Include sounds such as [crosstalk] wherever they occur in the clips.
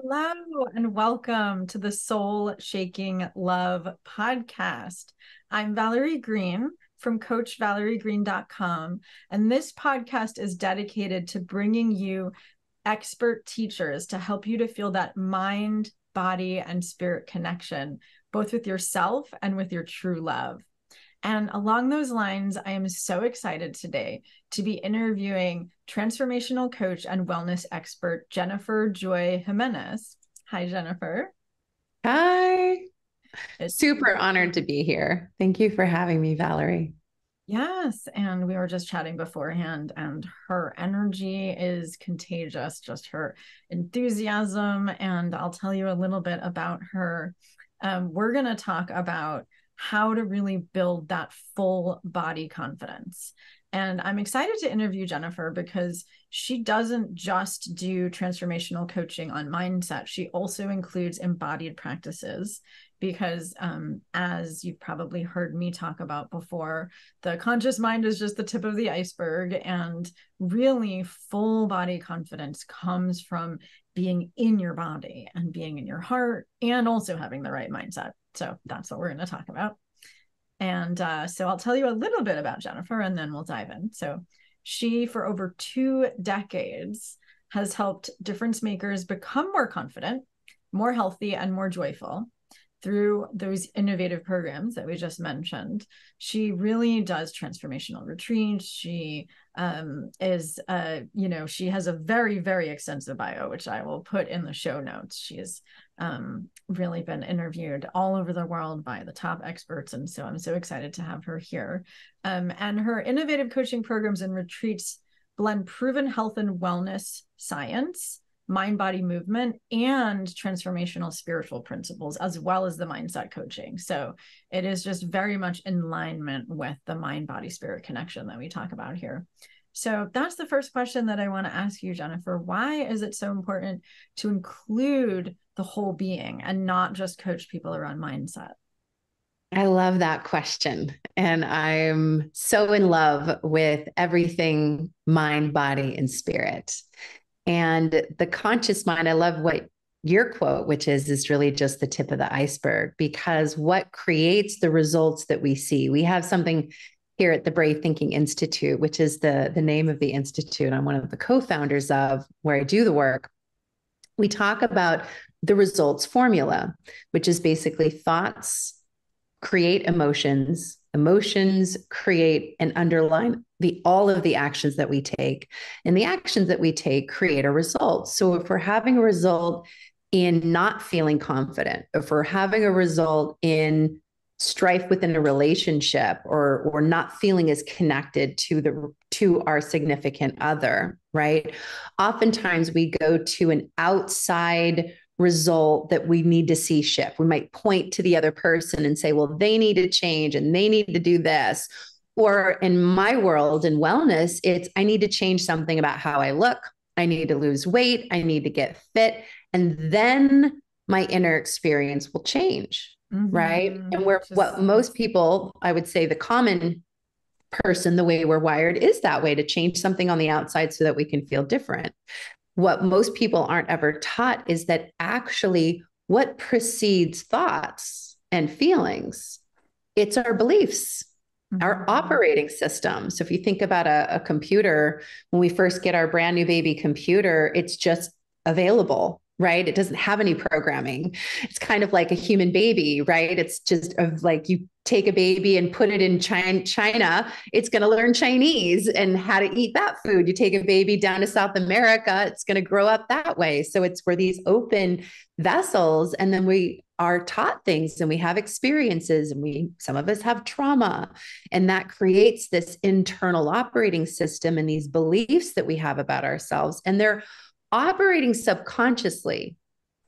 Hello, and welcome to the Soul Shaking Love podcast. I'm Valerie Greene from CoachValerieGreene.com, and this podcast is dedicated to bringing you expert teachers to help you to feel that mind, body, and spirit connection, both with yourself and with your true love. And along those lines, I am so excited today to be interviewing transformational coach and wellness expert Jennifer Joy Jimenez. Hi, Jennifer. Hi. It's super honored to be here. Thank you for having me, Valerie. Yes. And we were just chatting beforehand, and her energy is contagious, just her enthusiasm. And I'll tell you a little bit about her. Um, we're going to talk about how to really build that full body confidence. And I'm excited to interview Jennifer because she doesn't just do transformational coaching on mindset. She also includes embodied practices because, um, as you've probably heard me talk about before, the conscious mind is just the tip of the iceberg. And really, full body confidence comes from being in your body and being in your heart and also having the right mindset. So that's what we're going to talk about. And uh, so I'll tell you a little bit about Jennifer and then we'll dive in. So she, for over two decades, has helped difference makers become more confident, more healthy, and more joyful through those innovative programs that we just mentioned. She really does transformational retreats. She um, is, uh, you know, she has a very, very extensive bio, which I will put in the show notes. She has um, really been interviewed all over the world by the top experts. And so I'm so excited to have her here. Um, and her innovative coaching programs and retreats blend proven health and wellness science mind body movement and transformational spiritual principles as well as the mindset coaching so it is just very much in alignment with the mind body spirit connection that we talk about here so that's the first question that i want to ask you jennifer why is it so important to include the whole being and not just coach people around mindset I love that question. And I'm so in love with everything mind, body, and spirit. And the conscious mind, I love what your quote, which is, is really just the tip of the iceberg, because what creates the results that we see, we have something here at the Brave Thinking Institute, which is the, the name of the institute I'm one of the co-founders of where I do the work. We talk about the results formula, which is basically thoughts create emotions, emotions create and underline the all of the actions that we take. And the actions that we take create a result. So if we're having a result in not feeling confident if we're having a result in strife within a relationship or or not feeling as connected to the to our significant other right? Oftentimes we go to an outside result that we need to see shift. We might point to the other person and say, well, they need to change and they need to do this. Or in my world in wellness, it's I need to change something about how I look. I need to lose weight. I need to get fit. And then my inner experience will change. Mm-hmm. Right. And where Just... what most people, I would say the common person, the way we're wired is that way to change something on the outside so that we can feel different what most people aren't ever taught is that actually what precedes thoughts and feelings it's our beliefs mm-hmm. our operating system so if you think about a, a computer when we first get our brand new baby computer it's just available right? It doesn't have any programming. It's kind of like a human baby, right? It's just of like you take a baby and put it in China, China it's going to learn Chinese and how to eat that food. You take a baby down to South America, it's going to grow up that way. So it's for these open vessels and then we are taught things and we have experiences and we some of us have trauma and that creates this internal operating system and these beliefs that we have about ourselves and they're operating subconsciously.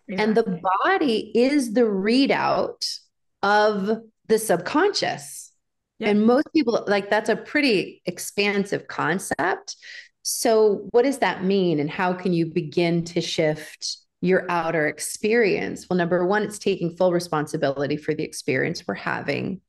Exactly. And the body is the readout of the subconscious. And most people, like, that's a pretty expansive concept. So, what does that mean? And how can you begin to shift your outer experience? Well, number one, it's taking full responsibility for the experience we're having.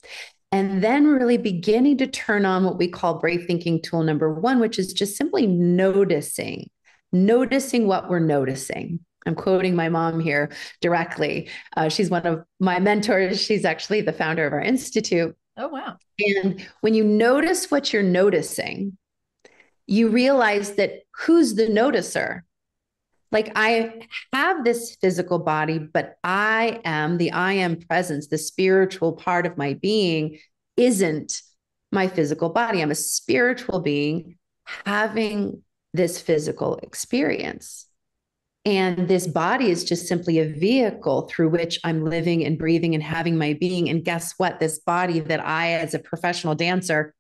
And then really beginning to turn on what we call brave thinking tool number one, which is just simply noticing noticing what we're noticing. I'm quoting my mom here directly. Uh, she's one of my mentors. She's actually the founder of our institute. Oh, wow. And when you notice what you're noticing, you realize that who's the noticer? Like I have this physical body, but I am the I am presence, the spiritual part of my being isn't my physical body. I'm a spiritual being having this physical experience. And this body is just simply a vehicle through which I'm living and breathing and having my being. And guess what? This body that I, as a professional dancer,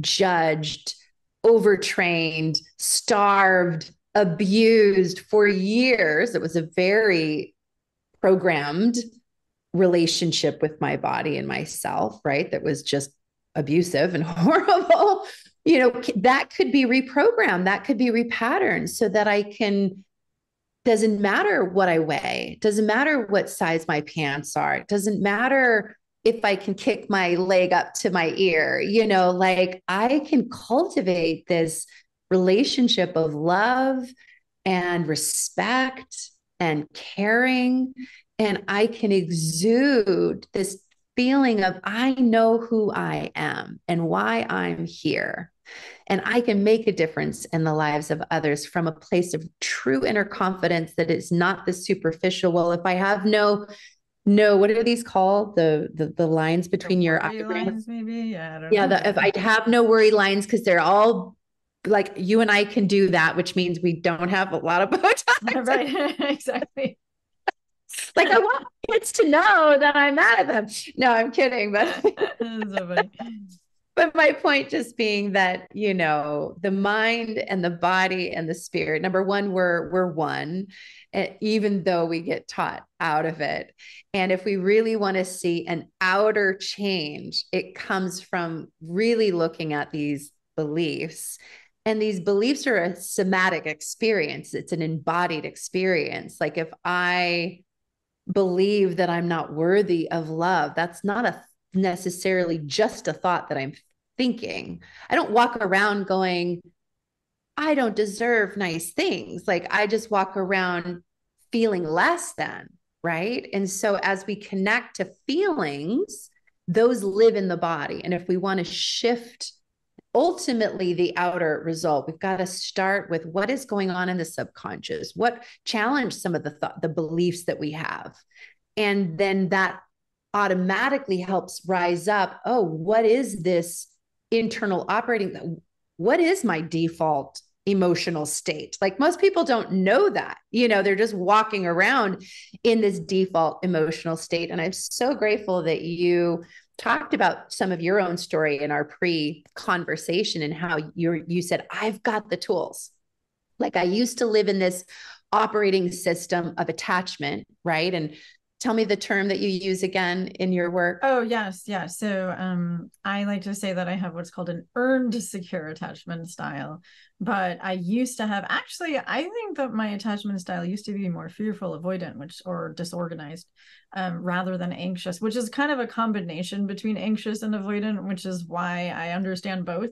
judged, overtrained, starved, abused for years. It was a very programmed relationship with my body and myself, right? That was just abusive and [laughs] horrible. You know, that could be reprogrammed, that could be repatterned so that I can. Doesn't matter what I weigh, doesn't matter what size my pants are, doesn't matter if I can kick my leg up to my ear, you know, like I can cultivate this relationship of love and respect and caring. And I can exude this feeling of I know who I am and why I'm here. And I can make a difference in the lives of others from a place of true inner confidence that it's not the superficial. Well, if I have no no, what are these called? The the, the lines between the your eyebrows, maybe. Yeah, yeah. The, if I have no worry lines because they're all like you and I can do that, which means we don't have a lot of [laughs] Botox. [laughs] right, [laughs] exactly. like I want kids to know that I'm mad at them. No, I'm kidding, but but my point just being that you know the mind and the body and the spirit. Number one, we're we're one, eh, even though we get taught out of it. And if we really want to see an outer change, it comes from really looking at these beliefs and these beliefs are a somatic experience, it's an embodied experience. Like if I believe that I'm not worthy of love, that's not a necessarily just a thought that I'm thinking. I don't walk around going, I don't deserve nice things. Like I just walk around feeling less than, right? And so as we connect to feelings, those live in the body. And if we want to shift ultimately the outer result we've got to start with what is going on in the subconscious what challenge some of the thought the beliefs that we have and then that automatically helps rise up oh what is this internal operating what is my default emotional state like most people don't know that you know they're just walking around in this default emotional state and i'm so grateful that you talked about some of your own story in our pre conversation and how you you said I've got the tools. Like I used to live in this operating system of attachment, right? And tell me the term that you use again in your work. Oh, yes, yeah. So um I like to say that I have what's called an earned secure attachment style, but I used to have actually I think that my attachment style used to be more fearful avoidant which or disorganized um, rather than anxious, which is kind of a combination between anxious and avoidant, which is why I understand both.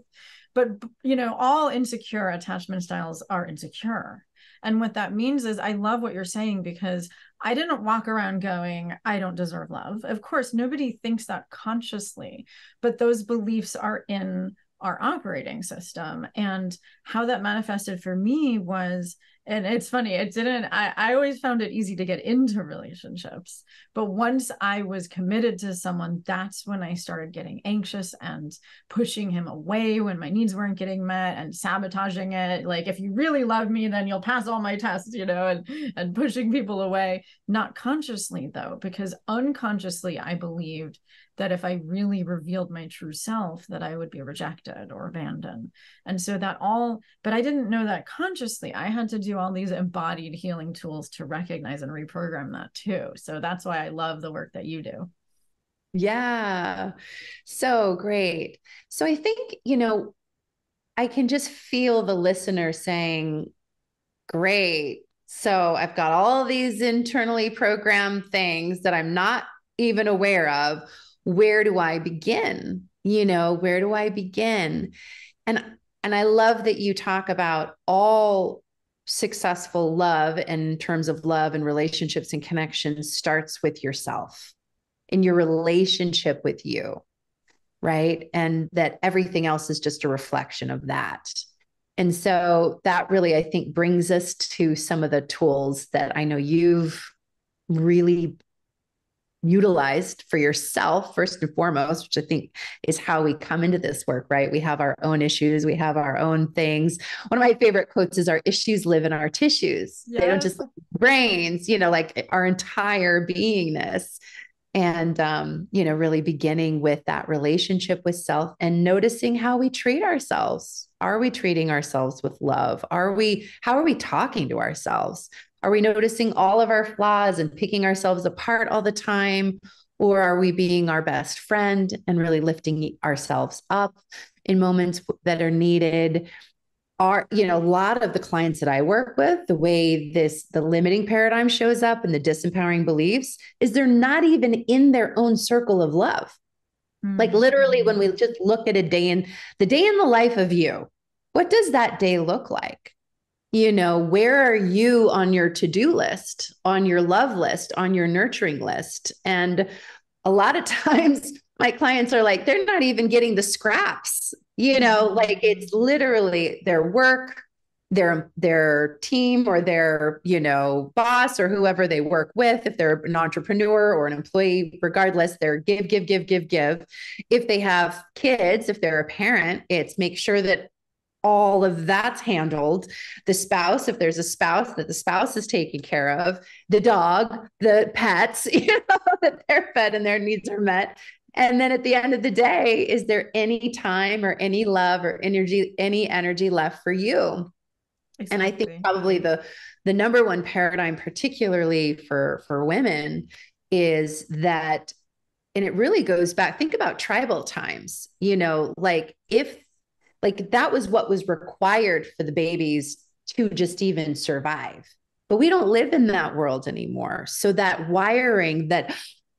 But you know, all insecure attachment styles are insecure. And what that means is, I love what you're saying because I didn't walk around going, I don't deserve love. Of course, nobody thinks that consciously, but those beliefs are in our operating system. And how that manifested for me was and it's funny it didn't I, I always found it easy to get into relationships but once i was committed to someone that's when i started getting anxious and pushing him away when my needs weren't getting met and sabotaging it. Like if you really love me then you'll pass all my tests you know and and pushing people away. Not consciously though because unconsciously i believed that if I really revealed my true self, that I would be rejected or abandoned. And so that all, but I didn't know that consciously. I had to do all these embodied healing tools to recognize and reprogram that too. So that's why I love the work that you do. Yeah. So great. So I think, you know, I can just feel the listener saying, Great. So I've got all these internally programmed things that I'm not even aware of where do I begin? You know, where do I begin? And and I love that you talk about all successful love in terms of love and relationships and connections starts with yourself in your relationship with you right and that everything else is just a reflection of that and so that really i think brings us to some of the tools that i know you've really utilized for yourself first and foremost which i think is how we come into this work right? We have our own issues we have our own things. One of my favorite quotes is our issues live in our tissues. Yes. they don't just brains you know like our entire beingness. And um, you know really beginning with that relationship with self and noticing how we treat ourselves. Are we treating ourselves with love? Are we how are we talking to ourselves are we noticing all of our flaws and picking ourselves apart all the time? Or are we being our best friend and really lifting ourselves up in moments that are needed? Are, you know, a lot of the clients that I work with, the way this, the limiting paradigm shows up and the disempowering beliefs is they're not even in their own circle of love. Mm-hmm. Like literally, when we just look at a day in the day in the life of you, what does that day look like? You know, where are you on your to do list, on your love list, on your nurturing list? And a lot of [laughs] times, my clients are like, they're not even getting the scraps, you know, mm-hmm. like it's literally their work, their their team or their you know boss or whoever they work with if they're an entrepreneur or an employee regardless they're give give give give give if they have kids if they're a parent it's make sure that all of that's handled. The spouse if there's a spouse that the spouse is taken care of the dog the pets [laughs] you know that they're fed and their needs are met. And then at the end of the day is there any time or any love or energy any energy left for you? Exactly. and i think probably the the number one paradigm particularly for for women is that and it really goes back think about tribal times you know like if like that was what was required for the babies to just even survive. But we don't live in that world anymore. So that wiring that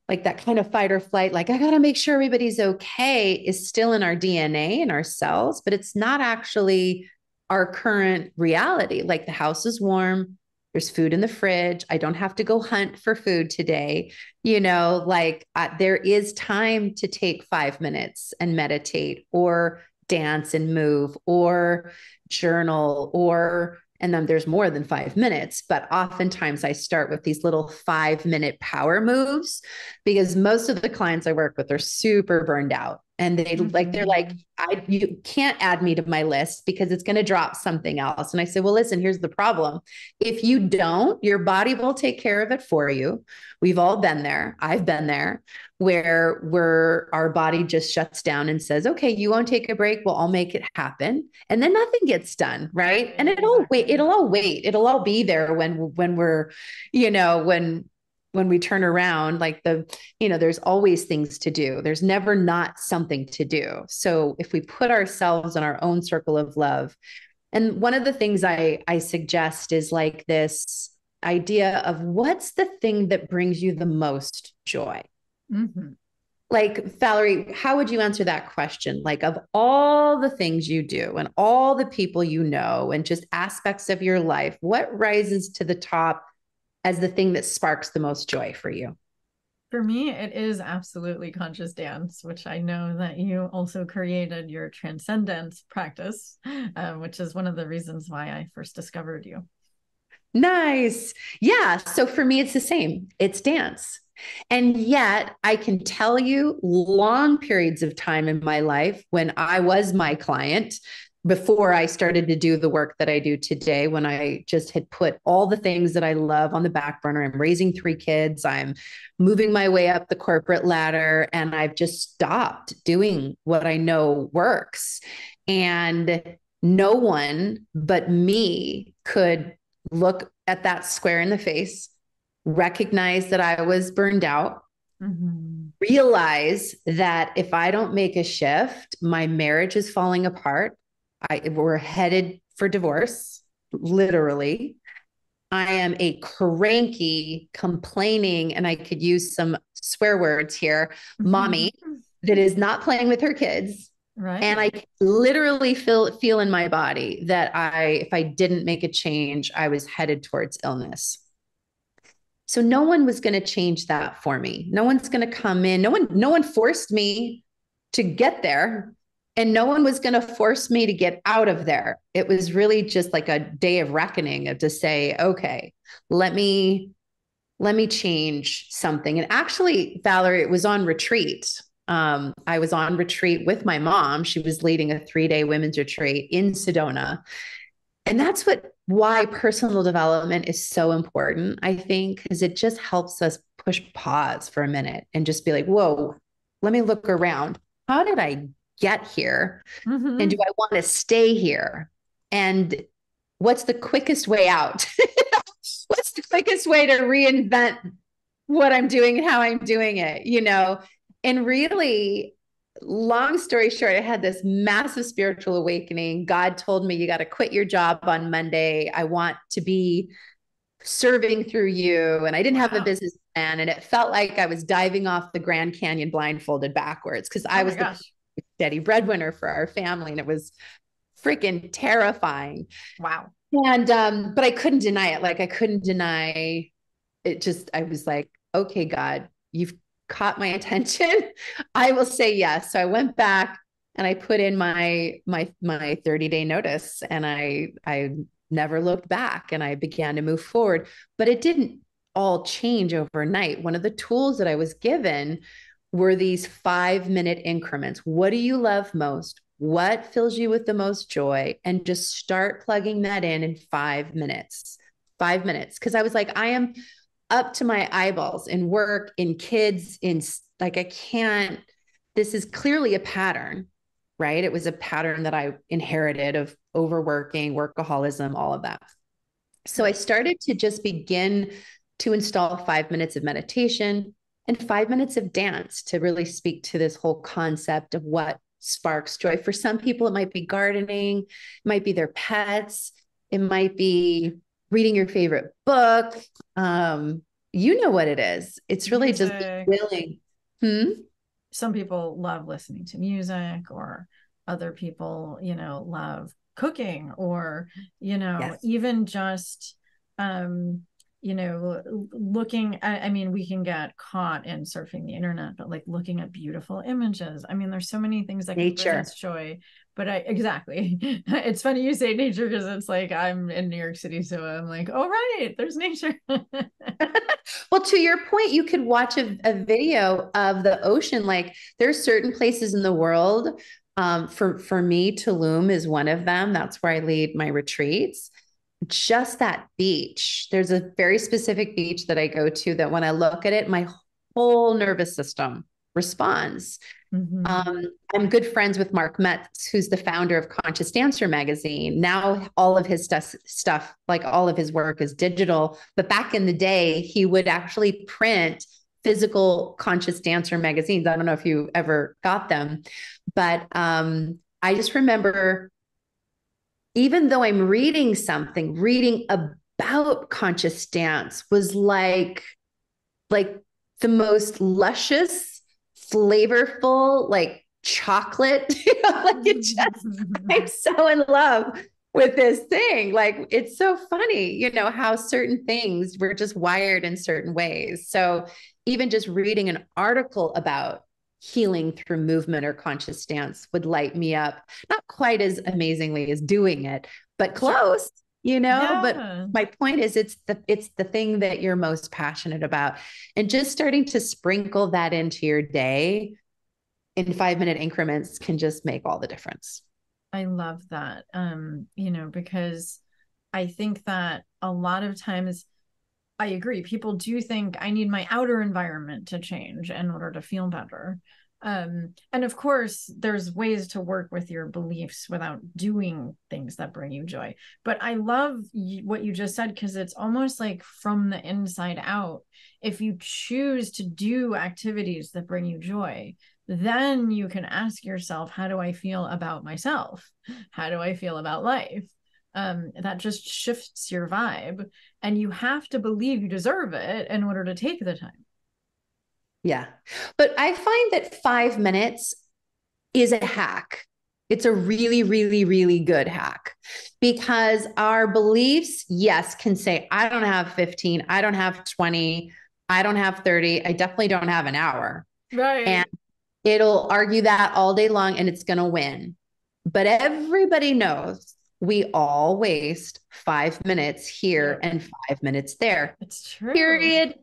like that kind of fight or flight, like I got to make sure everybody's okay is still in our DNA and our cells, but it's not actually our current reality. Like the house is warm, there's food in the fridge. I don't have to go hunt for food today. You know, like there is time to take five minutes and meditate or dance and move or journal or and then there's more than five minutes but oftentimes i start with these little five minute power moves because most of the clients i work with are super burned out and they mm-hmm. like they're like i you can't add me to my list because it's going to drop something else. And i said well listen here's the problem. If you don't your body will take care of it for you. We've all been there. I've been there where where our body just shuts down and says okay you won't take a break. Well i'll make it happen. And then nothing gets done right? And it'll wait it'll all wait. It'll all be there when when we're you know when when we turn around like the you know there's always things to do. There's never not something to do. So if we put ourselves in our own circle of love and one of the things i i suggest is like this idea of what's the thing that brings you the most joy? Mm-hmm. like valerie how would you answer that question? Like of all the things you do and all the people you know and just aspects of your life what rises to the top as the thing that sparks the most joy for you? For me, it is absolutely conscious dance, which I know that you also created your transcendence practice, um, which is one of the reasons why I first discovered you. Nice. Yeah. So for me, it's the same it's dance. And yet, I can tell you long periods of time in my life when I was my client before I started to do the work that I do today, when I just had put all the things that I love on the back burner, I'm raising three kids, I'm moving my way up the corporate ladder, and I've just stopped doing what I know works. And no one but me could look at that square in the face, recognize that I was burned out, mm-hmm. realize that if I don't make a shift, my marriage is falling apart I we're headed for divorce, literally. I am a cranky, complaining, and I could use some swear words here, mm-hmm. mommy that is not playing with her kids Right. And I literally feel feel in my body that I if I didn't make a change, I was headed towards illness. So no one was going to change that for me. No one's going to come in. No one no one forced me to get there and no one was going to force me to get out of there. It was really just like a day of reckoning of to say, okay, let me let me change something. And actually, Valerie, it was on retreat um, I was on retreat with my mom. She was leading a three day women's retreat in Sedona. And that's what why personal development is so important, I think, because it just helps us push pause for a minute and just be like, whoa, let me look around. How did I get here? Mm-hmm. And do I want to stay here? And what's the quickest way out? [laughs] what's the quickest way to reinvent what I'm doing and how I'm doing it? You know, and really, long story short, I had this massive spiritual awakening. God told me, You got to quit your job on Monday. I want to be serving through you. And I didn't wow. have a business plan. And it felt like I was diving off the Grand Canyon blindfolded backwards because oh I was the steady breadwinner for our family. And it was freaking terrifying. Wow. And, um, but I couldn't deny it. Like I couldn't deny it. Just, I was like, okay, God, you've caught my [laughs] attention, I will say yes. So I went back and I put in my my my 30 day notice and I I never looked back and I began to move forward. But it didn't all change overnight. One of the tools that I was given were these five minute increments. What do you love most? What fills you with the most joy? And just start plugging that in in five minutes. Five minutes. Cause I was like, I am up to my eyeballs in work, in kids, in like, I can't, this is clearly a pattern, right? It was a pattern that I inherited of overworking, workaholism, all of that. So I started to just begin to install five minutes of meditation and five minutes of dance to really speak to this whole concept of what sparks joy. For some people, it might be gardening, it might be their pets, it might be reading your favorite book. Um, you know what it is. It's really music. just willing. Hmm? Some people love listening to music, or other people, you know, love cooking, or, you know, yes. even just um you know looking I, I, mean we can get caught in surfing the internet but like looking at beautiful images i mean there's so many things that nature can joy but I exactly. [laughs] It's funny you say nature because it's like I'm in New York City, so I'm like, oh right, there's nature. [laughs] [laughs] well, to your point, you could watch a, a video of the ocean. Like there's certain places in the world. Um, for for me, Tulum is one of them. That's where I lead my retreats. Just that beach. There's a very specific beach that I go to that when I look at it, my whole nervous system responds. Mm-hmm. Um, I'm good friends with Mark Metz, who's the founder of Conscious Dancer magazine. Now, all of his stuff, stuff, like all of his work, is digital. But back in the day, he would actually print physical Conscious Dancer magazines. I don't know if you ever got them, but um, I just remember, even though I'm reading something, reading about conscious dance was like, like the most luscious flavorful, like chocolate. [laughs] you know, like it just, I'm [laughs] so in love with this thing. Like it's so funny, you know, how certain things we're just wired in certain ways. So even just reading an article about healing through movement or conscious dance would light me up, not quite as amazingly as doing it, but close you know? Yeah. but my point is it's the it's the thing that you're most passionate about. And just starting to sprinkle that into your day in 5 minute increments can just make all the difference. I love that. Um you know because i think that a lot of times i agree. People do think i need my outer environment to change in order to feel better. Um, and of course there's ways to work with your beliefs without doing things that bring you joy. But i love what you just said because it's almost like from the inside out if you choose to do activities that bring you joy then you can ask yourself how do i feel about myself? How do i feel about life um, that just shifts your vibe and you have to believe you deserve it in order to take the time yeah. But I find that five minutes is a hack. It's a really, really, really good hack because our beliefs, yes, can say, I don't have 15, I don't have 20, I don't have 30, I definitely don't have an hour. Right. And it'll argue that all day long and it's going to win. But everybody knows we all waste five minutes here and five minutes there. It's true. Period.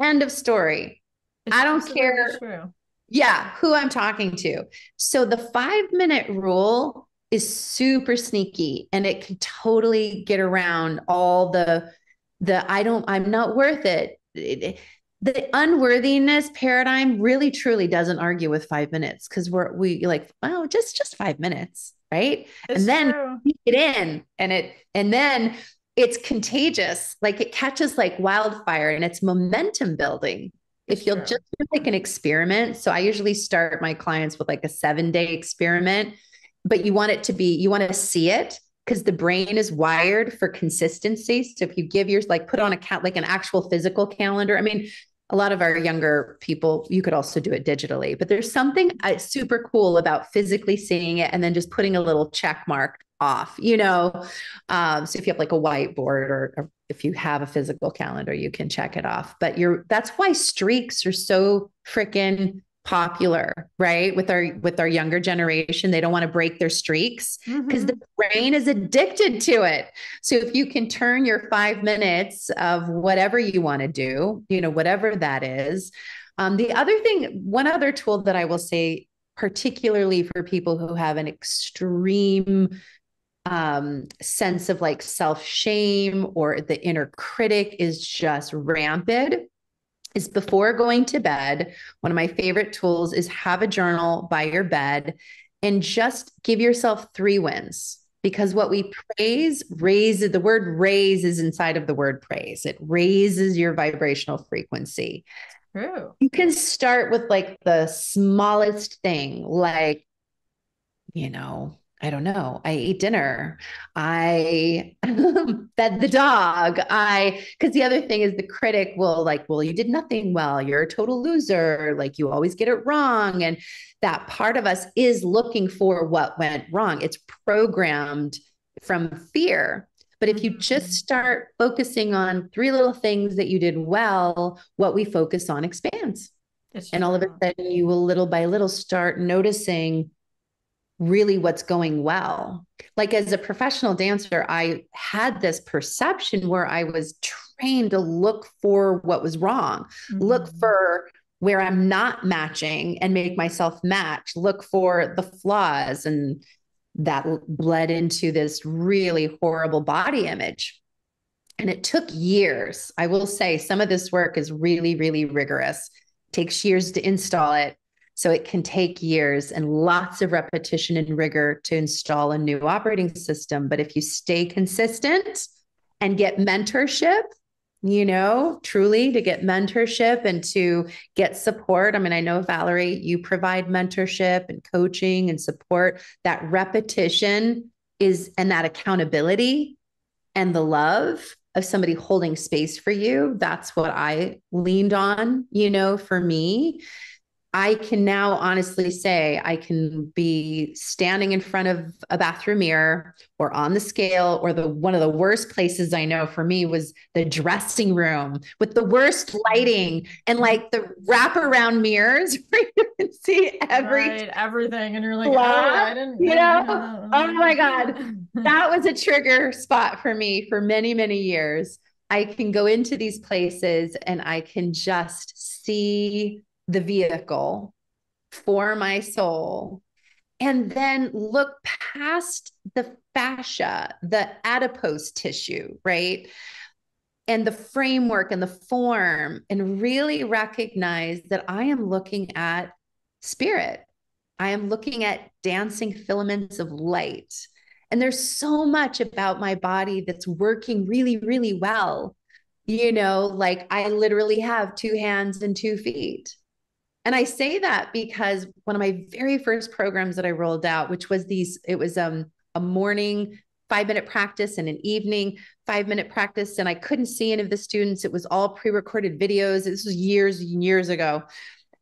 End of story. It's I don't care. True. Yeah, who I'm talking to. So the five minute rule is super sneaky and it can totally get around all the the I don't I'm not worth it. It- the unworthiness paradigm really truly doesn't argue with five minutes because we're we like oh just just five minutes right? It's and then true. it in and it and then it's contagious. Like it catches like wildfire and it's momentum building. If you'll true. just do like an experiment. So i usually start my clients with like a seven day experiment but you want it to be you want to see it because the brain is wired for consistency. So if you give yours like put on a cat like an actual physical calendar i mean a lot of our younger people you could also do it digitally but there's something uh, super cool about physically seeing it and then just putting a little check mark off you know? Um, so if you have like a whiteboard or, or if you have a physical calendar you can check it off but you're that's why streaks are so freaking popular right with our with our younger generation they don't want to break their streaks because Mhm. the brain is addicted to it. So if you can turn your five minutes of whatever you want to do, you know, whatever that is. Um, the other thing, one other tool that I will say, particularly for people who have an extreme um, sense of like self shame or the inner critic is just rampant. Is before going to bed, one of my favorite tools is have a journal by your bed and just give yourself three wins. Because what we praise raises the word raise is inside of the word praise. It raises your vibrational frequency. True. you can start with like the smallest thing like you know i don't know. I ate dinner. I [laughs] fed the dog. I because the other thing is the critic will like well you did nothing well. You're a total loser. Like you always get it wrong. And that part of us is looking for what went wrong. It's programmed from fear. But if you just Mhm. start focusing on three little things that you did well what we focus on expands. And all of a sudden you will little by little start noticing really what's going well. Like as a professional dancer i had this perception where i was trained to look for what was wrong look Mhm. for where i'm not matching and make myself match look for the flaws and that bled into this really horrible body image. And it took years. I will say some of this work is really really rigorous. Takes years to install it so it can take years and lots of repetition and rigor to install a new operating system. But if you stay consistent and get mentorship you know truly to get mentorship and to get support. I mean i know valerie you provide mentorship and coaching and support. That repetition is and that accountability and the love of somebody holding space for you that's what i leaned on you know for me i can now honestly say i can be standing in front of a bathroom mirror or on the scale or the one of the worst places i know for me was the dressing room with the worst lighting and like the wraparound mirrors [laughs] where you can see every right, everything, and you're like, oh, I didn't, you know? that. Oh my God. that was a trigger spot for me for many, many years. I can go into these places and I can just see the vehicle for my soul and then look past the fascia, the adipose tissue, right? And the framework and the form, and really recognize that I am looking at spirit. I am looking at dancing filaments of light. And there's so much about my body that's working really, really well. You know, like I literally have two hands and two feet. And I say that because one of my very first programs that I rolled out, which was these, it was um, a morning five minute practice and an evening five minute practice. And I couldn't see any of the students. It was all pre recorded videos. This was years and years ago.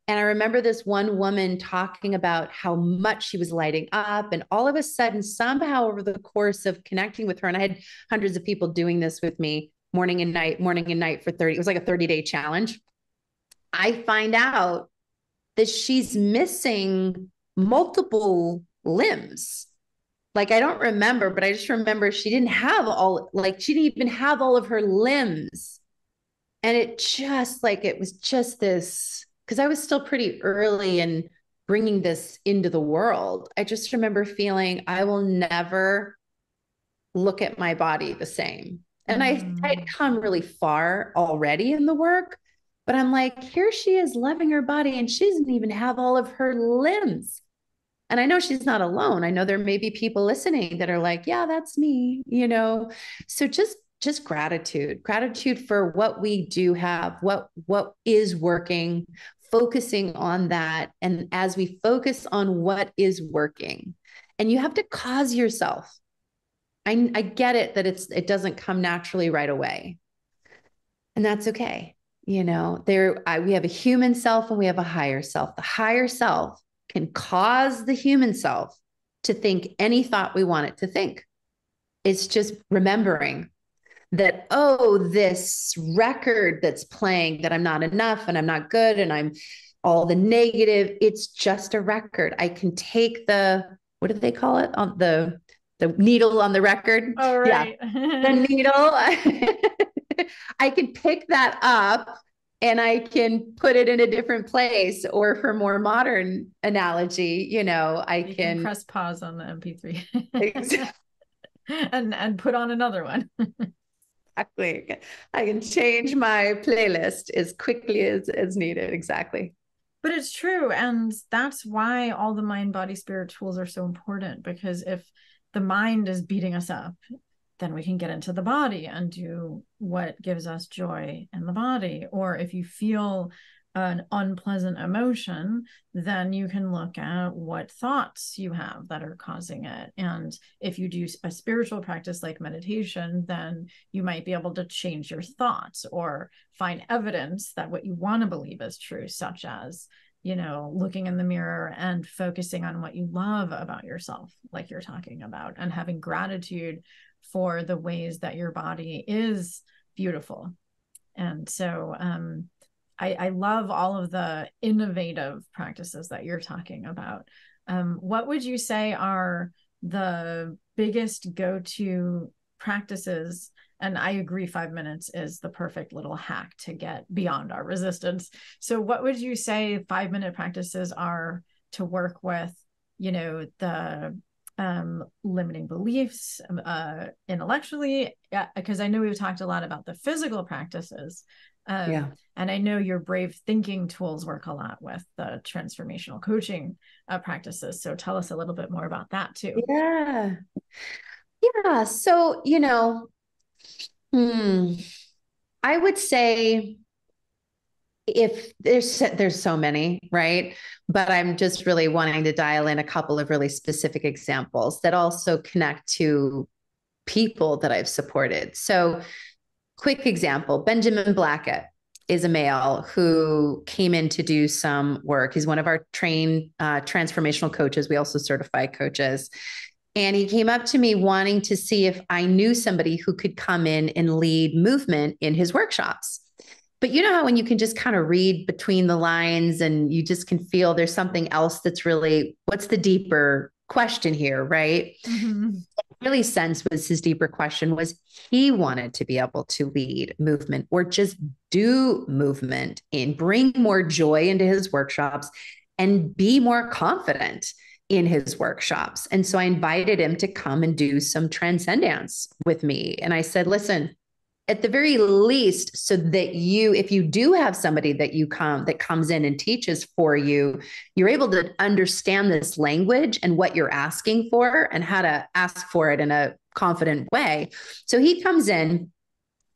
And I remember this one woman talking about how much she was lighting up. And all of a sudden, somehow over the course of connecting with her, and I had hundreds of people doing this with me morning and night, morning and night for 30, it was like a 30 day challenge. I find out that she's missing multiple limbs. Like I don't remember, but I just remember she didn't have all, like she didn't even have all of her limbs. And it just like, it was just this because I was still pretty early in bringing this into the world. I just remember feeling I will never look at my body the same. And mm. I, I'd come really far already in the work, but I'm like, here she is loving her body and she doesn't even have all of her limbs. And I know she's not alone. I know there may be people listening that are like, yeah, that's me, you know. So just just gratitude gratitude for what we do have what what is working focusing on that. And as we focus on what is working, and you have to cause yourself. I, I get it that it's it doesn't come naturally right away. And that's okay. You know, there I, we have a human self and we have a higher self. The higher self can cause the human self to think any thought we want it to think. It's just remembering that, oh, this record that's playing that I'm not enough and I'm not good and I'm all the negative, it's just a record. I can take the, what do they call it? On the, the needle on the record. Oh, right. Yeah. the [laughs] needle. [laughs] [laughs] I can pick that up and I can put it in a different place. Or for more modern analogy, you know, I can, can press pause on the MP3 [laughs] and and put on another one [laughs] exactly. I can change my playlist as quickly as, as needed. Exactly. But it's true. And that's why all the mind, body, spirit tools are so important because if the mind is beating us up, then we can get into the body and do what gives us joy in the body. Or if you feel an unpleasant emotion, then you can look at what thoughts you have that are causing it. And if you do a spiritual practice like meditation, then you might be able to change your thoughts or find evidence that what you want to believe is true, such as, you know, looking in the mirror and focusing on what you love about yourself, like you're talking about, and having gratitude for the ways that your body is beautiful. And so, um, I, I love all of the innovative practices that you're talking about. Um, what would you say are the biggest go-to practices and i agree five minutes is the perfect little hack to get beyond our resistance so what would you say five minute practices are to work with you know the um, limiting beliefs um, uh, intellectually because i know we've talked a lot about the physical practices um, yeah. And I know your brave thinking tools work a lot with the transformational coaching uh, practices. So tell us a little bit more about that too. Yeah. Yeah. So, you know, hmm, I would say if there's there's so many right but i'm just really wanting to dial in a couple of really specific examples that also connect to people that i've supported so quick example Benjamin Blackett is a male who came in to do some work. He's one of our trained uh, transformational coaches. We also certify coaches. And he came up to me wanting to see if I knew somebody who could come in and lead movement in his workshops. But you know how when you can just kind of read between the lines and you just can feel there's something else that's really what's the deeper question here, right? Mm-hmm really sense was his deeper question was he wanted to be able to lead movement or just do movement and bring more joy into his workshops and be more confident in his workshops. And so I invited him to come and do some transcendence with me. And I said, listen, at the very least so that you if you do have somebody that you come that comes in and teaches for you you're able to understand this language and what you're asking for and how to ask for it in a confident way. So he comes in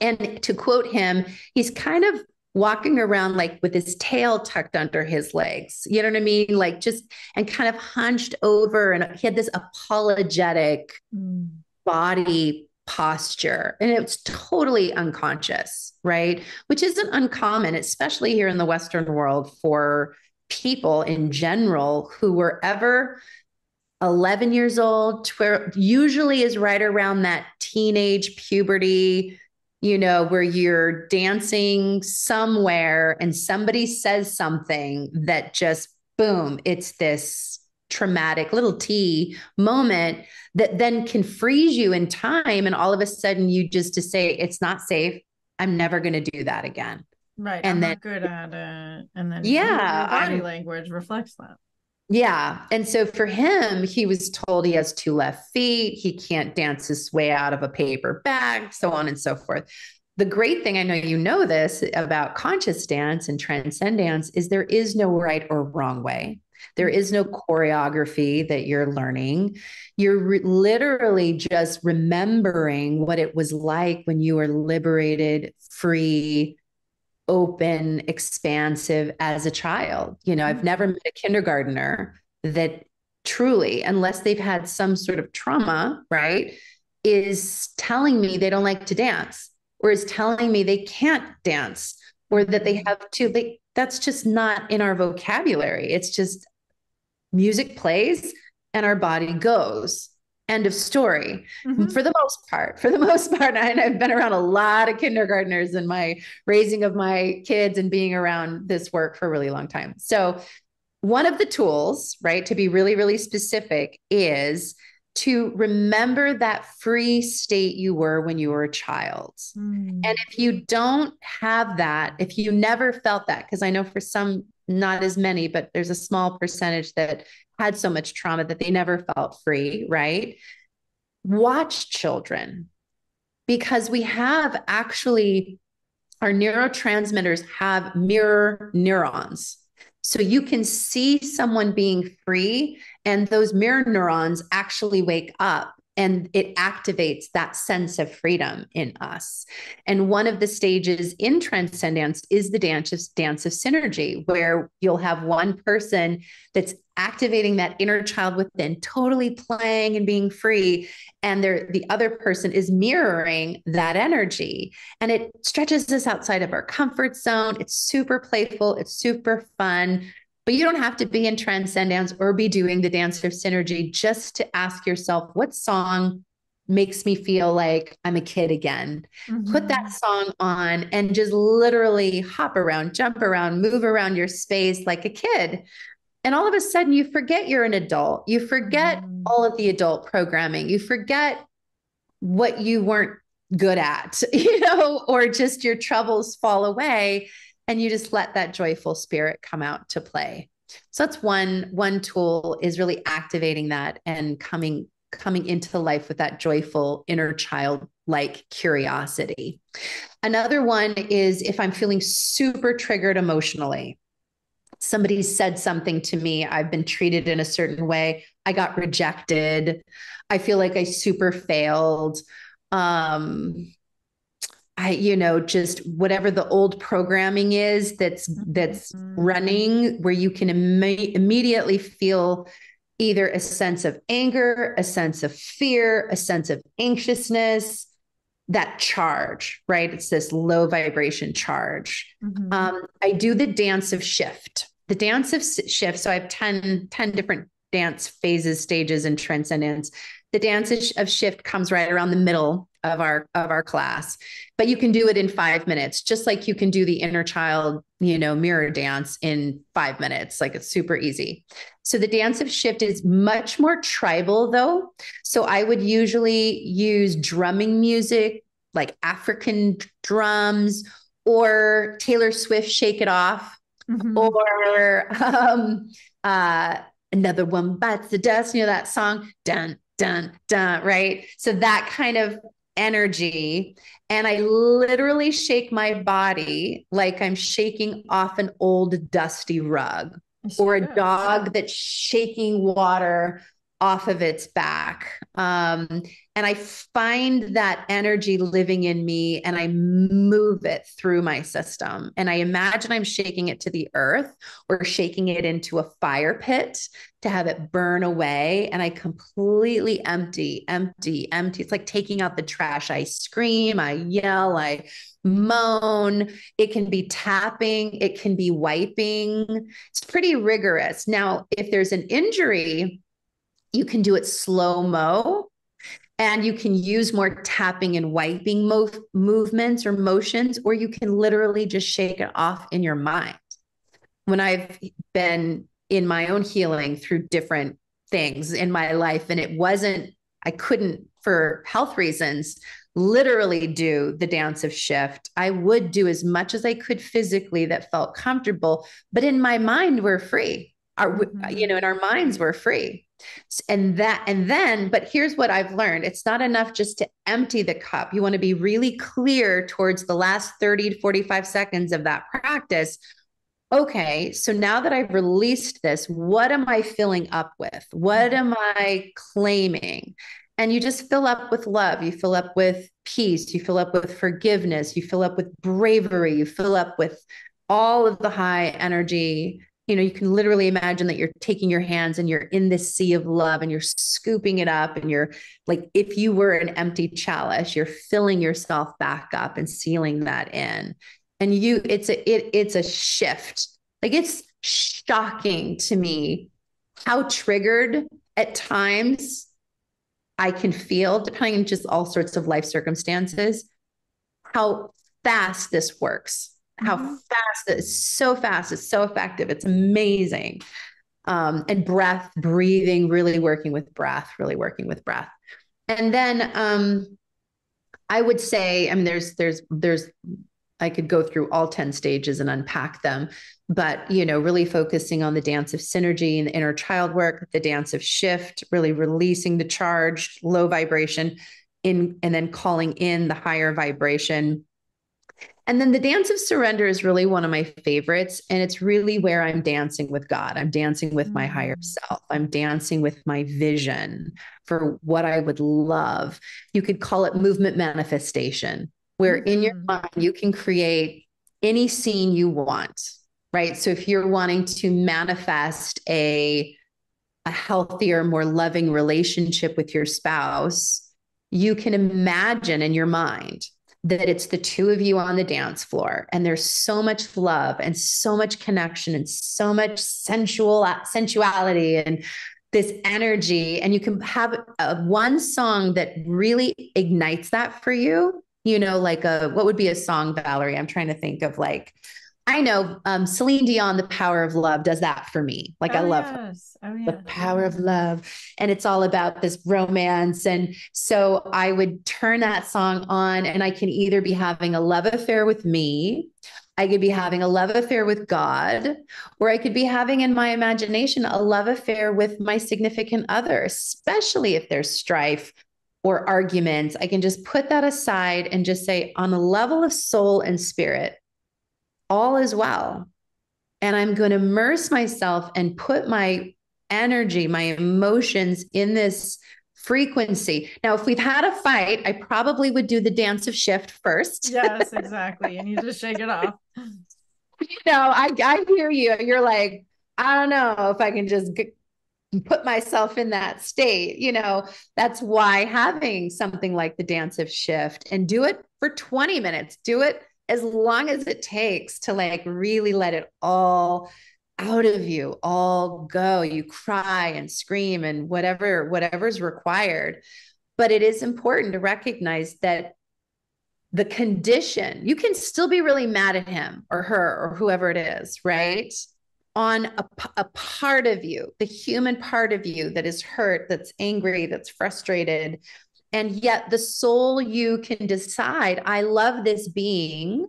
and to quote him he's kind of walking around like with his tail tucked under his legs. You know what i mean? Like just and kind of hunched over and he had this apologetic mm. body posture and it's totally unconscious right? Which isn't uncommon especially here in the western world for people in general who were ever 11 years old, 12, usually is right around that teenage puberty, you know, where you're dancing somewhere and somebody says something that just boom, it's this traumatic little T moment that then can freeze you in time. And all of a sudden you just to say, it's not safe. I'm never going to do that again. Right. And I'm then, good at it. And then yeah, body I'm, language reflects that. Yeah. And so for him, he was told he has two left feet. He can't dance his way out of a paper bag, so on and so forth. The great thing, I know you know this about conscious dance and transcend dance, is there is no right or wrong way. There is no choreography that you're learning. You're re- literally just remembering what it was like when you were liberated, free, open, expansive as a child. You know, I've mm-hmm. never met a kindergartner that truly, unless they've had some sort of trauma, right, is telling me they don't like to dance or is telling me they can't dance or that they mm-hmm. have to. They, that's just not in our vocabulary. It's just music plays and our body goes. End of story mm-hmm. for the most part. For the [laughs] most part, and I've been around a lot of kindergartners in my raising of my kids and being around this work for a really long time. So, one of the tools, right, to be really, really specific is to remember that free state you were when you were a child. Mm. And if you don't have that, if you never felt that, because I know for some, not as many, but there's a small percentage that had so much trauma that they never felt free, right? Watch children because we have actually, our neurotransmitters have mirror neurons. So you can see someone being free, and those mirror neurons actually wake up and it activates that sense of freedom in us. And one of the stages in transcendence is the dance of, dance of synergy, where you'll have one person that's activating that inner child within, totally playing and being free. And the other person is mirroring that energy. And it stretches us outside of our comfort zone. It's super playful, it's super fun. But you don't have to be in transcendence or be doing the dance of synergy just to ask yourself what song makes me feel like I'm a kid again. Mm-hmm. Put that song on and just literally hop around, jump around, move around your space like a kid. And all of a sudden, you forget you're an adult. You forget mm-hmm. all of the adult programming. You forget what you weren't good at, [laughs] you know, or just your troubles fall away and you just let that joyful spirit come out to play. So that's one one tool is really activating that and coming coming into life with that joyful inner child like curiosity. Another one is if i'm feeling super triggered emotionally. Somebody said something to me i've been treated in a certain way i got rejected i feel like i super failed um I, you know, just whatever the old programming is that's that's mm-hmm. running, where you can Im- immediately feel either a sense of anger, a sense of fear, a sense of anxiousness, that charge, right? It's this low vibration charge. Mm-hmm. Um, I do the dance of shift. The dance of shift. So I have 10, 10 different dance phases, stages, and transcendence. The dance of shift comes right around the middle of our of our class but you can do it in 5 minutes just like you can do the inner child you know mirror dance in 5 minutes. Like it's super easy. So the dance of shift is much more tribal though. So i would usually use drumming music like african drums or taylor swift shake it off mm-hmm. or um uh another one bites the dust you know that song? Dun dun dun right? So that kind of energy and I literally shake my body like I'm shaking off an old dusty rug or a dog that's shaking water off of its back. Um, and I find that energy living in me and I move it through my system. And I imagine I'm shaking it to the earth or shaking it into a fire pit to have it burn away. And I completely empty, empty, empty. It's like taking out the trash. I scream, I yell, I moan. It can be tapping, it can be wiping. It's pretty rigorous. Now, if there's an injury, you can do it slow mo and you can use more tapping and wiping mo- movements or motions, or you can literally just shake it off in your mind. When I've been in my own healing through different things in my life, and it wasn't, I couldn't, for health reasons, literally do the dance of shift. I would do as much as I could physically that felt comfortable, but in my mind, we're free. Our, mm-hmm. you know, in our minds, we're free. And that and then but here's what i've learned. It's not enough just to empty the cup. You want to be really clear towards the last 30 to 45 seconds of that practice. Okay so now that i've released this what am i filling up with? What mm-hmm. am i claiming? And you just fill up with love. You fill up with peace. You fill up with forgiveness. You fill up with bravery. You fill up with all of the high energy you know, you can literally imagine that you're taking your hands and you're in this sea of love and you're scooping it up and you're like if you were an empty chalice, you're filling yourself back up and sealing that in. And you it's a it it's a shift. Like it's shocking to me how triggered at times I can feel depending on just all sorts of life circumstances how fast this works how mm-hmm. fast it's so fast it's so effective it's amazing um, and breath breathing really working with breath really working with breath and then um, i would say i mean there's there's there's i could go through all 10 stages and unpack them but you know really focusing on the dance of synergy and the inner child work the dance of shift really releasing the charged low vibration in and then calling in the higher vibration and then the dance of surrender is really one of my favorites. And it's really where I'm dancing with God. I'm dancing with my higher mm. self. I'm dancing with my vision for what I would love. You could call it movement manifestation, where in your mm. mind, you can create any scene you want, right? So if you're wanting to manifest a, a healthier, more loving relationship with your spouse, you can imagine in your mind that it's the two of you on the dance floor and there's so much love and so much connection and so much sensual uh, sensuality and this energy and you can have a, one song that really ignites that for you you know like a what would be a song valerie? I'm trying to think of like I know um, Celine Dion, The Power of Love, does that for me. Like, oh, I love yes. oh, yeah. The Power of Love. And it's all about this romance. And so I would turn that song on, and I can either be having a love affair with me, I could be having a love affair with God, or I could be having in my imagination a love affair with my significant other, especially if there's strife or arguments. I can just put that aside and just say, on a level of soul and spirit, all is well. And I'm going to immerse myself and put my energy, my emotions in this frequency. Now, if we've had a fight, I probably would do the dance of shift first. Yes, [laughs] exactly. and you just shake it off. You know, I, I hear you. You're like, I don't know if I can just get, put myself in that state. You know, that's why having something like the dance of shift and do it for 20 minutes, do it as long as it takes to like really let it all out of you all go. You cry and scream and whatever whatever's required. But it is important to recognize that the condition you can still be really mad at him or her or whoever it is right? On a, a part of you the human part of you that is hurt that's angry that's frustrated and yet, the soul you can decide, I love this being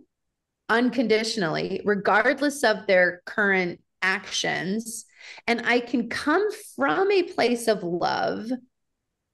unconditionally, regardless of their current actions. And I can come from a place of love,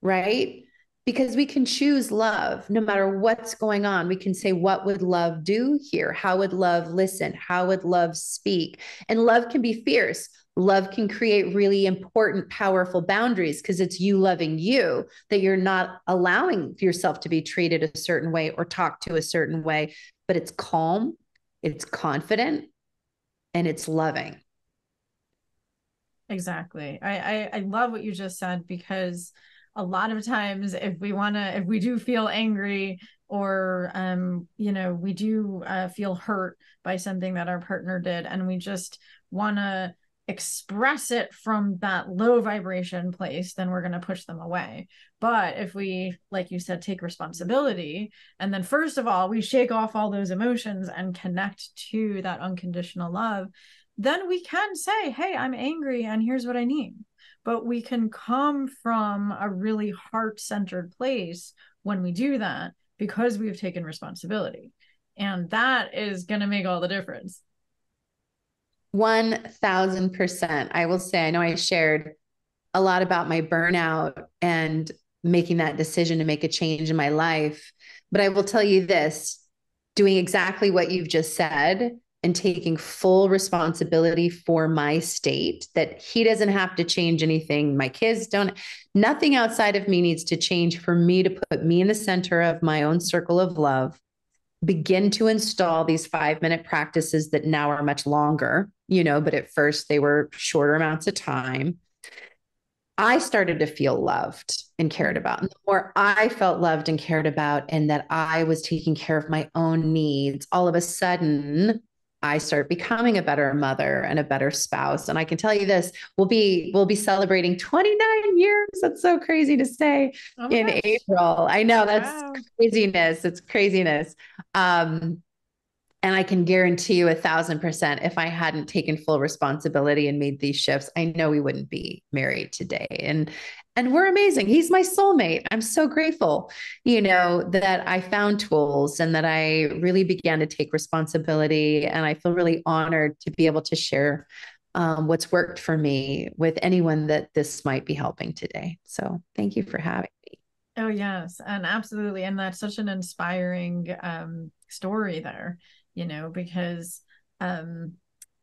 right? Because we can choose love no matter what's going on. We can say, What would love do here? How would love listen? How would love speak? And love can be fierce. Love can create really important, powerful boundaries because it's you loving you that you're not allowing yourself to be treated a certain way or talked to a certain way, but it's calm, it's confident, and it's loving. Exactly. I, I, I love what you just said because a lot of times if we want to if we do feel angry or um you know we do uh, feel hurt by something that our partner did and we just want to express it from that low vibration place then we're going to push them away. But if we like you said take responsibility and then first of all we shake off all those emotions and connect to that unconditional love then we can say hey i'm angry and here's what i need but we can come from a really heart centered place when we do that because we've taken responsibility. And that is going to make all the difference. 1000%. I will say, I know I shared a lot about my burnout and making that decision to make a change in my life. But I will tell you this doing exactly what you've just said and taking full responsibility for my state that he doesn't have to change anything my kids don't nothing outside of me needs to change for me to put me in the center of my own circle of love begin to install these 5 minute practices that now are much longer you know but at first they were shorter amounts of time I started to feel loved and cared about. And the more I felt loved and cared about, and that I was taking care of my own needs, all of a sudden, I start becoming a better mother and a better spouse. And I can tell you this, we'll be we'll be celebrating 29 years. That's so crazy to say oh in gosh. April. I know that's wow. craziness. It's craziness. Um, and I can guarantee you a thousand percent if I hadn't taken full responsibility and made these shifts, I know we wouldn't be married today. And and we're amazing. He's my soulmate. I'm so grateful, you know, that I found tools and that I really began to take responsibility. And I feel really honored to be able to share um, what's worked for me with anyone that this might be helping today. So thank you for having me. Oh, yes. And absolutely. And that's such an inspiring um, story there, you know, because um,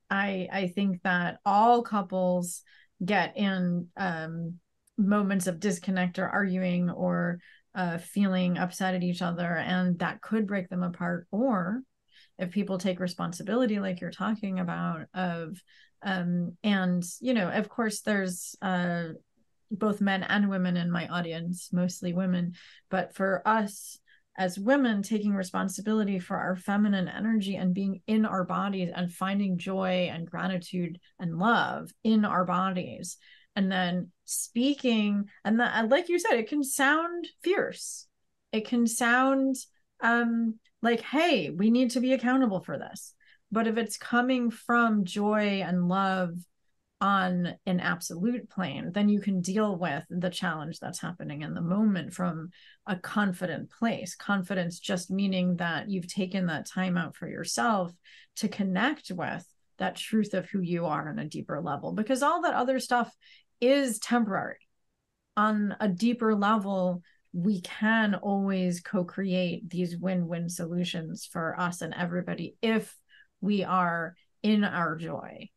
I, I think that all couples get in um, moments of disconnect or arguing or uh, feeling upset at each other and that could break them apart. Or if people take responsibility like you're talking about of um and you know of course there's uh both men and women in my audience mostly women. But for us as women taking responsibility for our feminine energy and being in our bodies and finding joy and gratitude and love in our bodies and then speaking and like you said it can sound fierce. It can sound um like hey we need to be accountable for this. But if it's coming from joy and love on an absolute plane then you can deal with the challenge that's happening in the moment from a confident place. Confidence just meaning that you've taken that time out for yourself to connect with that truth of who you are on a deeper level. Because all that other stuff is temporary. On a deeper level, we can always co create these win win solutions for us and everybody if we are in our joy.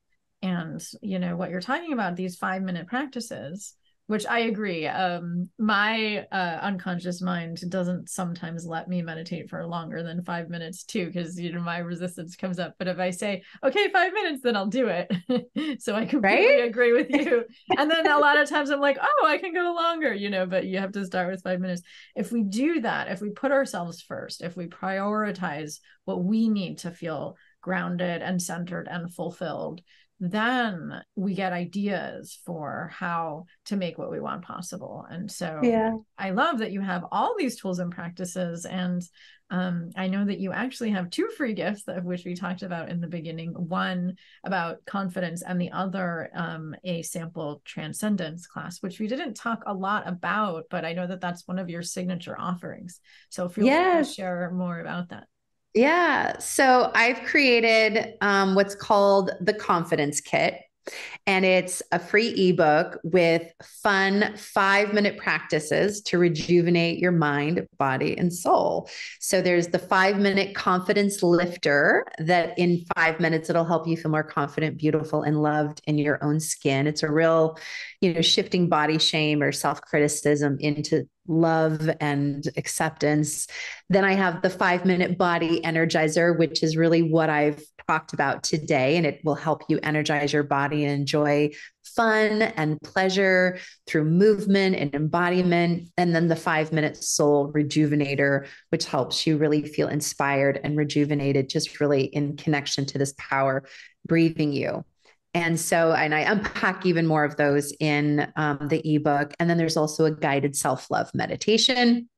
And, you know, what you're talking about, these five minute practices, which I agree. Um, my uh, unconscious mind doesn't sometimes let me meditate for longer than five minutes too, because you know my resistance comes up. But if I say okay, five minutes, then I'll do it. [laughs] so I completely right? agree with you. [laughs] and then a lot of times I'm like, oh, I can go longer, you know. But you have to start with five minutes. If we do that, if we put ourselves first, if we prioritize what we need to feel grounded and centered and fulfilled then we get ideas for how to make what we want possible. And so yeah. I love that you have all these tools and practices. And um, I know that you actually have two free gifts of which we talked about in the beginning one about confidence, and the other um, a sample transcendence class, which we didn't talk a lot about, but I know that that's one of your signature offerings. So feel yes. free to share more about that. Yeah. So I've created um, what's called the confidence kit. And it's a free ebook with fun five minute practices to rejuvenate your mind, body, and soul. So there's the five minute confidence lifter that in five minutes, it'll help you feel more confident, beautiful, and loved in your own skin. It's a real, you know, shifting body shame or self criticism into love and acceptance. Then I have the five minute body energizer, which is really what I've talked about today. And it will help you energize your body and enjoy fun and pleasure through movement and embodiment. And then the five minute soul rejuvenator, which helps you really feel inspired and rejuvenated, just really in connection to this power breathing you. And so, and I unpack even more of those in um, the ebook. And then there's also a guided self love meditation.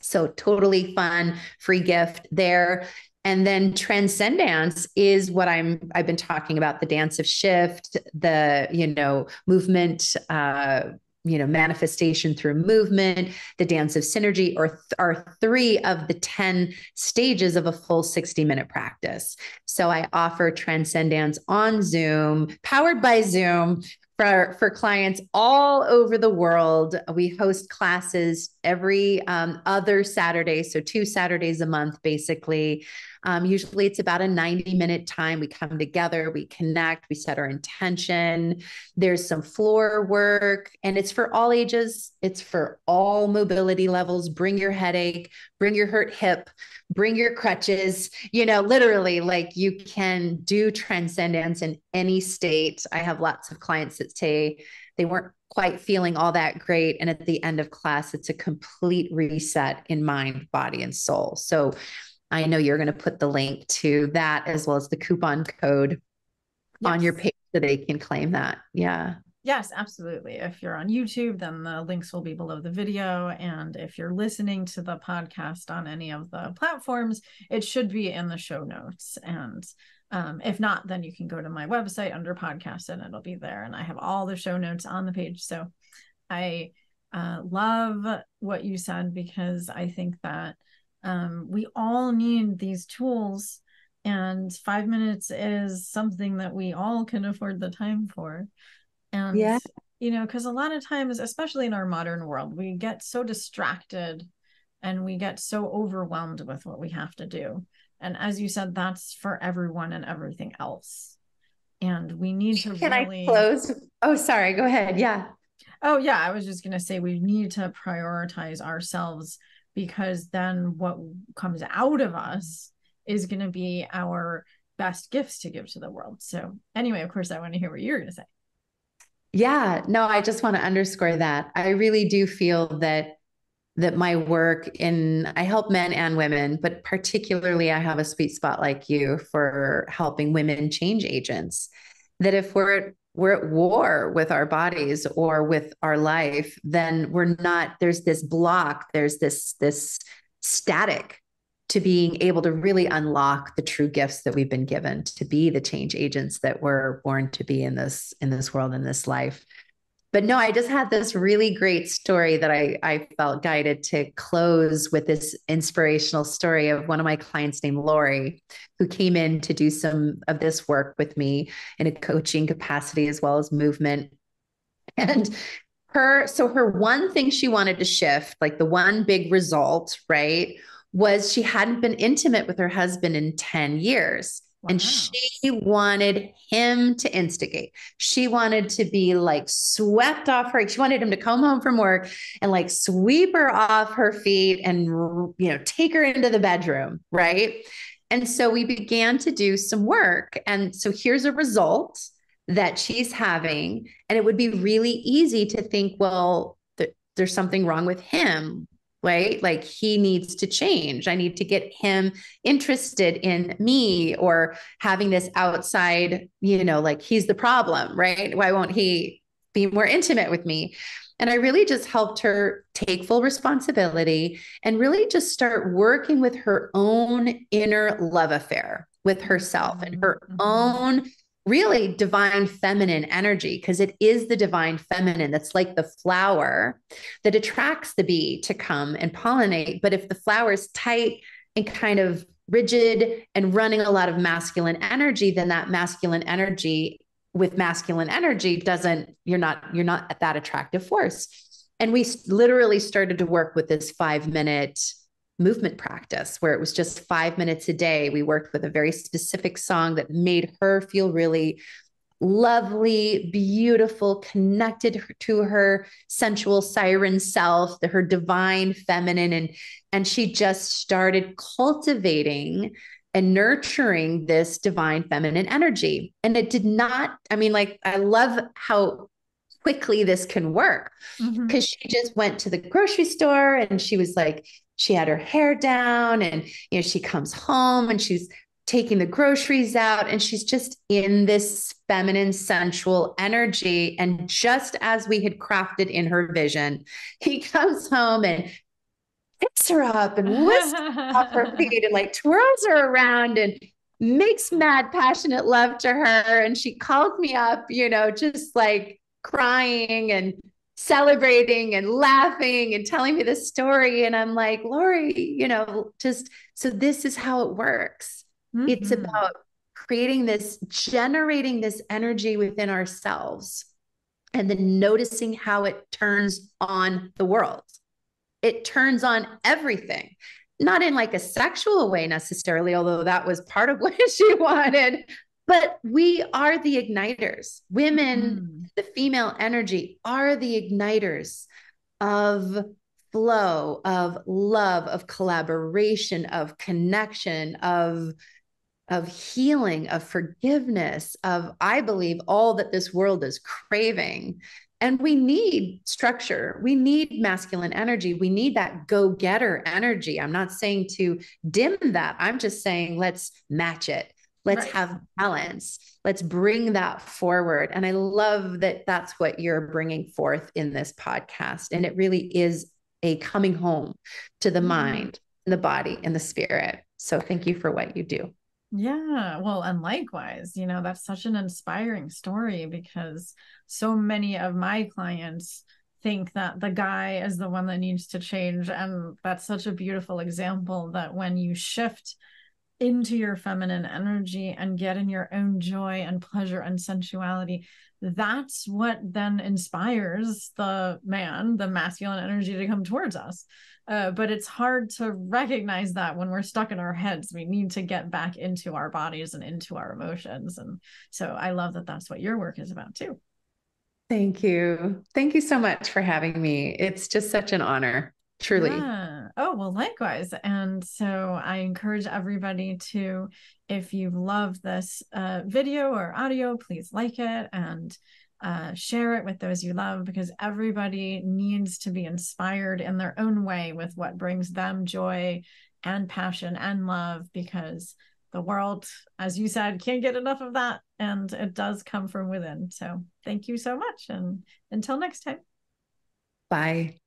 So, totally fun, free gift there. And then transcendence is what I'm I've been talking about the dance of shift, the you know movement uh you know manifestation through movement the dance of synergy or are three of the 10 stages of a full 60 minute practice so i offer transcendence on zoom powered by zoom for, for clients all over the world. We host classes every um, other Saturday, so two Saturdays a month, basically. Um, usually it's about a 90 minute time. We come together, we connect, we set our intention. There's some floor work, and it's for all ages, it's for all mobility levels. Bring your headache, bring your hurt hip, bring your crutches. You know, literally, like you can do transcendence in any state. I have lots of clients that say they weren't quite feeling all that great. And at the end of class, it's a complete reset in mind, body, and soul. So I know you're going to put the link to that as well as the coupon code yes. on your page so they can claim that. Yeah. Yes, absolutely. If you're on YouTube, then the links will be below the video. And if you're listening to the podcast on any of the platforms, it should be in the show notes. And um, if not, then you can go to my website under podcast and it'll be there. And I have all the show notes on the page. So I uh, love what you said because I think that um, we all need these tools and five minutes is something that we all can afford the time for and yeah you know because a lot of times especially in our modern world we get so distracted and we get so overwhelmed with what we have to do and as you said that's for everyone and everything else and we need to can really... i close oh sorry go ahead yeah oh yeah i was just going to say we need to prioritize ourselves because then what comes out of us is going to be our best gifts to give to the world. So, anyway, of course, I want to hear what you're going to say. Yeah, no, I just want to underscore that. I really do feel that that my work in I help men and women, but particularly I have a sweet spot like you for helping women change agents. That if we're we're at war with our bodies or with our life then we're not there's this block there's this this static to being able to really unlock the true gifts that we've been given to be the change agents that we're born to be in this in this world in this life but no, I just had this really great story that I, I felt guided to close with this inspirational story of one of my clients named Lori, who came in to do some of this work with me in a coaching capacity as well as movement. And her, so her one thing she wanted to shift, like the one big result, right, was she hadn't been intimate with her husband in 10 years. Wow. And she wanted him to instigate. She wanted to be like swept off her. She wanted him to come home from work and like sweep her off her feet and, you know, take her into the bedroom. Right. And so we began to do some work. And so here's a result that she's having. And it would be really easy to think, well, th- there's something wrong with him right? Like he needs to change. I need to get him interested in me or having this outside, you know, like he's the problem, right? Why won't he be more intimate with me? And I really just helped her take full responsibility and really just start working with her own inner love affair with herself and her mm-hmm. own really divine feminine energy because it is the divine feminine that's like the flower that attracts the bee to come and pollinate. But if the flower is tight and kind of rigid and running a lot of masculine energy, then that masculine energy with masculine energy doesn't you're not you're not at that attractive force and we literally started to work with this 5 minute movement practice where it was just 5 minutes a day we worked with a very specific song that made her feel really lovely, beautiful, connected to her sensual siren self, her divine feminine. And, and she just started cultivating and nurturing this divine feminine energy. And it did not, I mean, like, I love how quickly this can work because mm-hmm. she just went to the grocery store and she was like, she had her hair down and you know she comes home and she's taking the groceries out and she's just in this feminine sensual energy. And just as we had crafted in her vision [laughs] he comes home and picks her up and whisks off her [laughs] feet and like twirls her around and makes mad passionate love to her. And she called me up you know just like crying and celebrating and laughing and telling me this story and i'm like lori you know just so this is how it works Mm-hmm. It's about creating this, generating this energy within ourselves, and then noticing how it turns on the world. It turns on everything, not in like a sexual way necessarily, although that was part of [laughs] what she wanted. But we are the igniters. Women, mm. the female energy, are the igniters of flow, of love, of collaboration, of connection, of of healing, of forgiveness, of, I believe, all that this world is craving. And we need structure. We need masculine energy. We need that go getter energy. I'm not saying to dim that. I'm just saying let's match it. Let's right. have balance. Let's bring that forward. And I love that that's what you're bringing forth in this podcast. And it really is a coming home to the mm-hmm. mind, the body, and the spirit. So thank you for what you do. Yeah, well, and likewise, you know, that's such an inspiring story because so many of my clients think that the guy is the one that needs to change. And that's such a beautiful example that when you shift into your feminine energy and get in your own joy and pleasure and sensuality, that's what then inspires the man, the masculine energy to come towards us. Uh, but it's hard to recognize that when we're stuck in our heads. We need to get back into our bodies and into our emotions. And so I love that that's what your work is about too. Thank you. Thank you so much for having me. It's just such an honor, truly. Yeah. Oh, well, likewise. And so I encourage everybody to, if you love this uh, video or audio, please like it and uh, share it with those you love because everybody needs to be inspired in their own way with what brings them joy and passion and love because the world, as you said, can't get enough of that. And it does come from within. So thank you so much. And until next time. Bye.